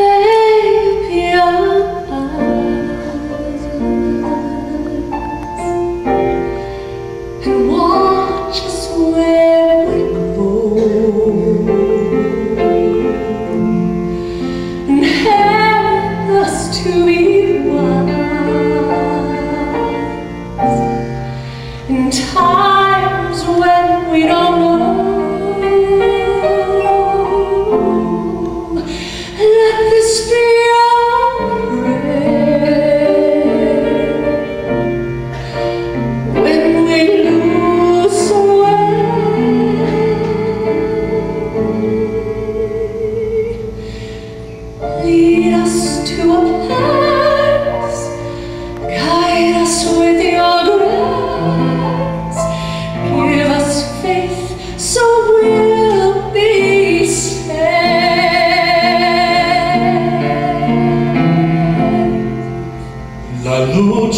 day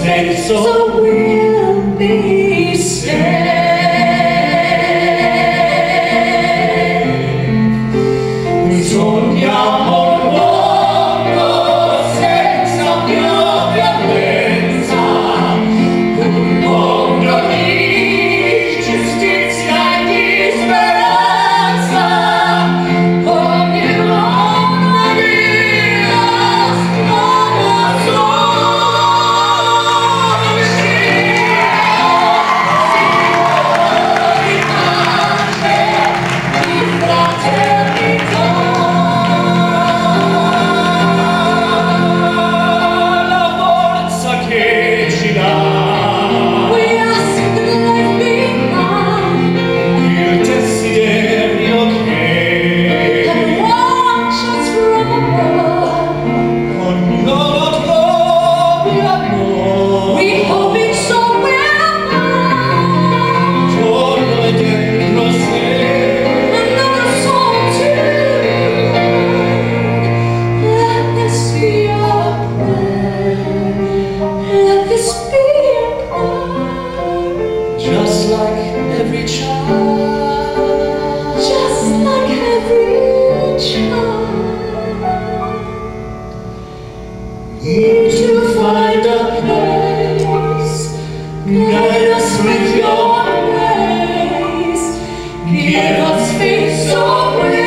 stay, so, so we'll be safe. So Here to find a place, guide us with your grace, give us faith so great.